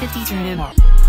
50 turnover.